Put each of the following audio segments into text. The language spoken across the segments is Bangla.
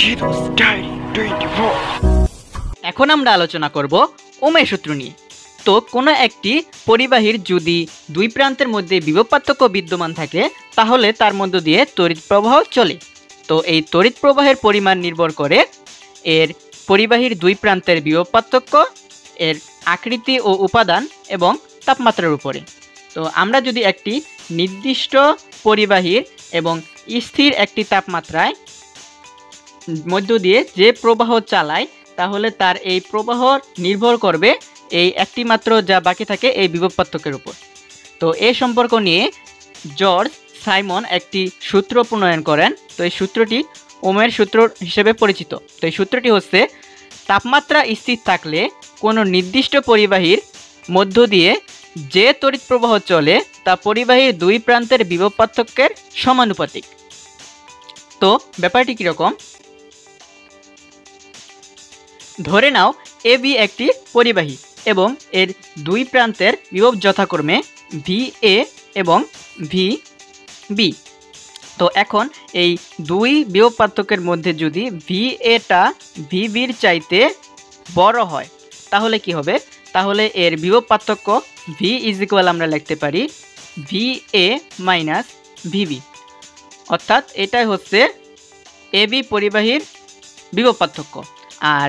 Cheetos Diary 24. এখন আমরা আলোচনা করব ওমের সূত্র নিয়ে। তো কোনো একটি পরিবাহীর যদি দুই প্রান্তের মধ্যে বিভব পার্থক্য বিদ্যমান থাকে, তাহলে তার মধ্য দিয়ে তড়িৎ প্রবাহ চলে। তো এই তড়িৎ প্রবাহের পরিমাণ নির্ভর করে এর পরিবাহীর দুই প্রান্তের বিভব পার্থক্য এর আকৃতি ও উপাদান এবং তাপমাত্রার উপরে। তো আমরা যদি একটি নির্দিষ্ট পরিবাহীর এবং স্থির একটি তাপমাত্রায় মধ্য দিয়ে যে প্রবাহ চালায়, তাহলে তার এই প্রবাহ নির্ভর করবে এই একটি মাত্র যা বাকি থাকে এই বিভব পার্থক্যের উপর। তো এই সম্পর্ক নিয়ে জর্জ সাইমন একটি সূত্র প্রণয়ন করেন। তো এই সূত্রটি ওমের সূত্র হিসেবে পরিচিত। তো এই সূত্রটি হচ্ছে, তাপমাত্রা স্থির থাকলে কোনো নির্দিষ্ট পরিবাহীর মধ্য দিয়ে যে তড়িৎ প্রবাহ চলে, তা পরিবাহীর দুই প্রান্তের বিভব পার্থক্যের সমানুপাতিক। তো ব্যাপারটি কীরকম? ধরে নাও, এ বি একটি পরিবাহী এবং এর দুই প্রান্তের বিভব যথাক্রমে ভি এ এবং ভি বি। তো এখন এই দুই বিভব পার্থক্যের মধ্যে যদি ভি এটা ভি বির চাইতে বড় হয়, তাহলে কি হবে? তাহলে এর বিভব পার্থক্য ভি ইজ ইকুয়াল আমরা লিখতে পারি ভি এ মাইনাস ভিবি অর্থাৎ এটাই হচ্ছে এ বি পরিবাহীর বিভব পার্থক্য। আর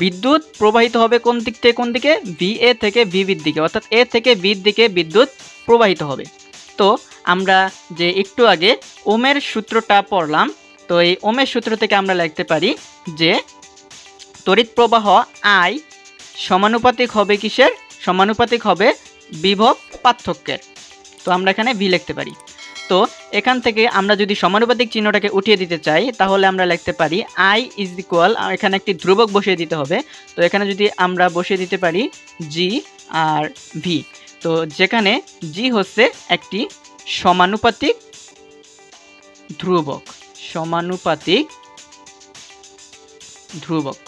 বিদ্যুৎ প্রবাহিত হবে কোন দিক থেকে? কোন দিকে? ভি এ থেকে ভিবির দিকে। অর্থাৎ এ থেকে বির দিকে বিদ্যুৎ প্রবাহিত হবে। তো আমরা যে একটু আগে ওমের সূত্রটা পড়লাম, তো এই ওমের সূত্র থেকে আমরা লিখতে পারি যে তড়িৎ প্রবাহ আই সমানুপাতিক হবে কিসের? সমানুপাতিক হবে বিভব পার্থক্যের। তো আমরা এখানে ভি লিখতে পারি। তো এখান থেকে আমরা যদি সমানুপাতিক চিহ্নটাকে উঠিয়ে দিতে চাই, তাহলে আমরা লিখতে পারি আই ইজ ইকুয়াল এখানে একটি ধ্রুবক বসিয়ে দিতে হবে। তো এখানে যদি আমরা বসিয়ে দিতে পারি জি আর ভি তো যেখানে জি হচ্ছে একটি সমানুপাতিক ধ্রুবক সমানুপাতিক ধ্রুবক।